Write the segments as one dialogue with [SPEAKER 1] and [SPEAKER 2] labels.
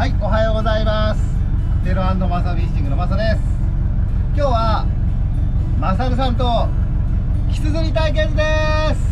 [SPEAKER 1] はい、おはようございます。テロマサフィッシングのマサです。今日はマサルさんとキス釣り対決です。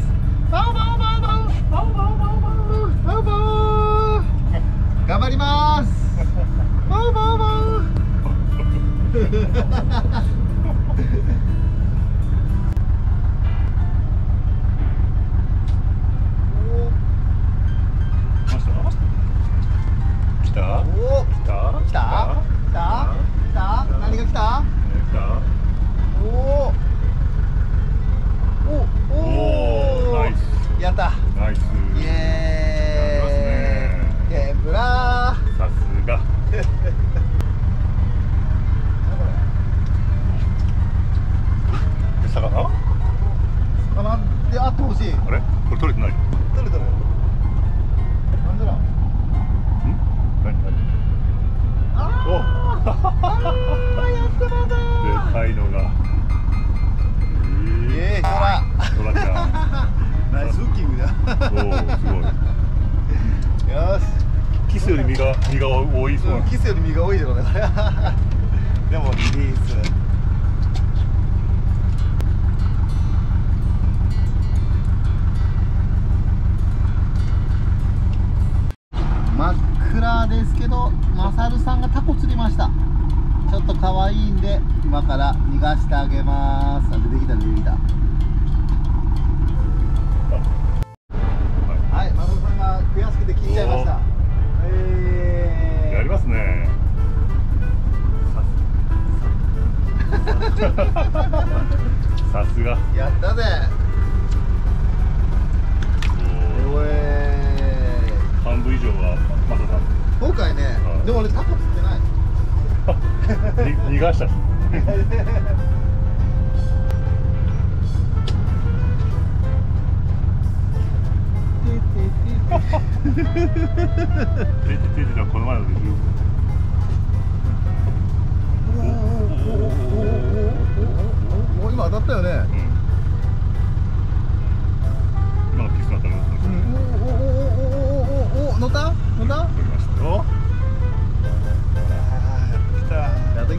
[SPEAKER 1] あってほしい。
[SPEAKER 2] あれ？これ取れてない？ん
[SPEAKER 1] どれどれ。なんだろう。
[SPEAKER 2] 何？何？
[SPEAKER 1] あ
[SPEAKER 2] お
[SPEAKER 1] あー、やったまだ
[SPEAKER 2] でかいのが
[SPEAKER 1] イエー。
[SPEAKER 2] トラちゃん
[SPEAKER 1] ナイスフッキングだ。
[SPEAKER 2] おおすごい
[SPEAKER 1] よし。
[SPEAKER 2] キスより身が身が多いそうな
[SPEAKER 1] うん、キスより身が多いだろうね。でもリリース。ですけど、マサルさんがタコ釣りました。ちょっと可愛いんで、今から逃がしてあげます。あ出てきた出てきた。はい、マサルさんが悔しくて切っちゃいました。えー
[SPEAKER 2] やりますねさすが
[SPEAKER 1] やったぜ。
[SPEAKER 2] 半分以上はまささ
[SPEAKER 1] 今回ね、
[SPEAKER 2] はい
[SPEAKER 1] でも俺タコ釣ってない
[SPEAKER 2] 逃がした。テテテテこの前ので
[SPEAKER 1] お今当た。ったよね、
[SPEAKER 2] うん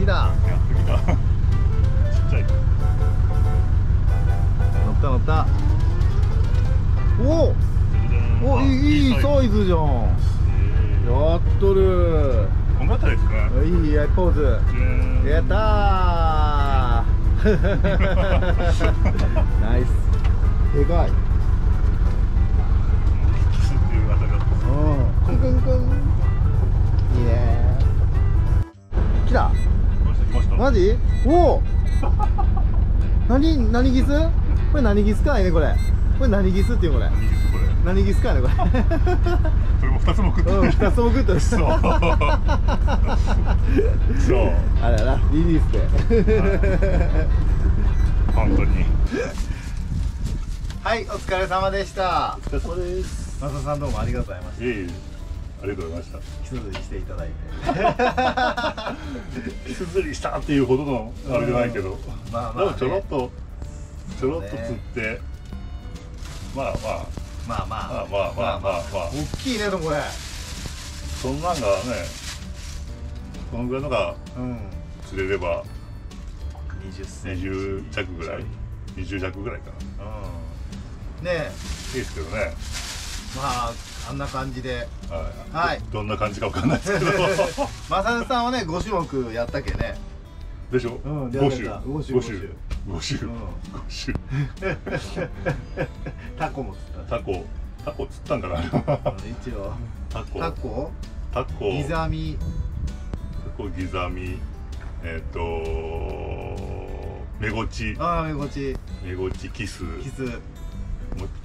[SPEAKER 1] やっときた。
[SPEAKER 2] やってきたちっちゃい。
[SPEAKER 1] 乗った乗った。おおおいいいいサイズじゃん。やっとる。
[SPEAKER 2] こんなあたりですね
[SPEAKER 1] いいやポーズ。やったー。ナイス。でかいマジ？おお。何何ギス？これ何ギスかいねこれ。これ何ギスっていうこれ。何ギスかいねこれ。
[SPEAKER 2] それも二つも食って
[SPEAKER 1] うん
[SPEAKER 2] る
[SPEAKER 1] 二つも食ってる。
[SPEAKER 2] そうそう
[SPEAKER 1] あれやなリリースで。
[SPEAKER 2] 本当に。
[SPEAKER 1] はいお疲れ様でした。
[SPEAKER 2] お疲れ様です。
[SPEAKER 1] マサさんどうもありがとうございました。
[SPEAKER 2] えありがとうございました。
[SPEAKER 1] ひすずりしていただいて。
[SPEAKER 2] ひすずりしたっていうほどのあれじゃないけど、
[SPEAKER 1] まあまあ、ね、
[SPEAKER 2] ちょろっとちょろっと釣って、まあまあ。
[SPEAKER 1] まあまあ
[SPEAKER 2] まあまあまあまあまあ。
[SPEAKER 1] 大きいねでもこれ。
[SPEAKER 2] そんなんがね、このぐらいのが釣れれば、
[SPEAKER 1] 二十二
[SPEAKER 2] 十着ぐらい、二十着ぐらいかな。
[SPEAKER 1] うん。ねえ。
[SPEAKER 2] いいですけどね。
[SPEAKER 1] まああんな感じで。
[SPEAKER 2] はい、
[SPEAKER 1] はい。
[SPEAKER 2] どどんな感じかわかんないですけど。
[SPEAKER 1] マサルさんはね5種目やったっけね。
[SPEAKER 2] でしょ、
[SPEAKER 1] うん
[SPEAKER 2] 五種
[SPEAKER 1] やった。五種
[SPEAKER 2] 五種五種
[SPEAKER 1] うん。
[SPEAKER 2] 五種
[SPEAKER 1] タコも釣った。
[SPEAKER 2] タコ。タコ釣ったんかな？
[SPEAKER 1] うん一応。
[SPEAKER 2] タコ。
[SPEAKER 1] タコ？
[SPEAKER 2] タコ。
[SPEAKER 1] ギザミ。
[SPEAKER 2] タコギザミ。えっ、とメゴチ。
[SPEAKER 1] ああめごち
[SPEAKER 2] メゴチキス。もう
[SPEAKER 1] キス。
[SPEAKER 2] 一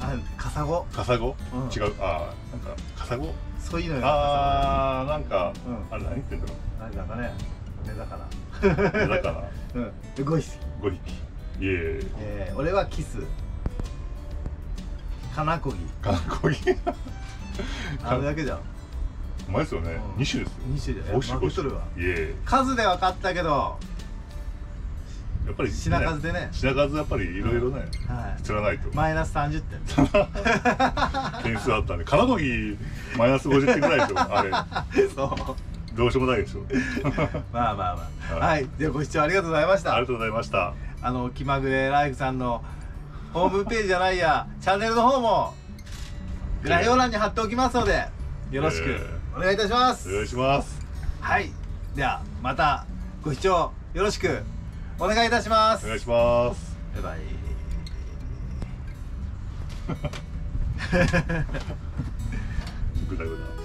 [SPEAKER 1] あカサゴ。
[SPEAKER 2] 個カサゴ、
[SPEAKER 1] うん。
[SPEAKER 2] 違う。あーなんか。カサゴ？
[SPEAKER 1] そういうのよ。
[SPEAKER 2] あーなんか、
[SPEAKER 1] うん。
[SPEAKER 2] あれ何言ってんだろ
[SPEAKER 1] なんかね目
[SPEAKER 2] だから。
[SPEAKER 1] うん。で5匹。
[SPEAKER 2] 5匹。イエーイ。
[SPEAKER 1] えー、俺はキス。カナコギ。
[SPEAKER 2] かっこいい
[SPEAKER 1] あれだけじゃん。
[SPEAKER 2] うまいですよね、
[SPEAKER 1] うん。
[SPEAKER 2] 二種ですよ。
[SPEAKER 1] 2種で
[SPEAKER 2] 五種五種。
[SPEAKER 1] まくっとるわ。
[SPEAKER 2] イエ
[SPEAKER 1] 数で分かったけど
[SPEAKER 2] やっぱり、ね、
[SPEAKER 1] 品数でね。
[SPEAKER 2] 品数やっぱりいろいろね、
[SPEAKER 1] はい。
[SPEAKER 2] 釣らないと。
[SPEAKER 1] マイナス30点。
[SPEAKER 2] 点数あったんで金麦マイナス50点ぐらいでしょ あれ。
[SPEAKER 1] そう。
[SPEAKER 2] どうしようもないでしょ。
[SPEAKER 1] まあまあまあ。
[SPEAKER 2] は
[SPEAKER 1] はい。い、ではご視聴ありがとうございました。
[SPEAKER 2] ありがとうございました。
[SPEAKER 1] あの気まぐれライフさんのホームページじゃないやチャンネルの方も概要欄に貼っておきますのでよろしく
[SPEAKER 2] え
[SPEAKER 1] お願いいたします、
[SPEAKER 2] お願いします。
[SPEAKER 1] はい。ではまたご視聴よろしくお願いいたします。
[SPEAKER 2] お願いします。
[SPEAKER 1] バイバイ。
[SPEAKER 2] グダグダ
[SPEAKER 1] グダグダ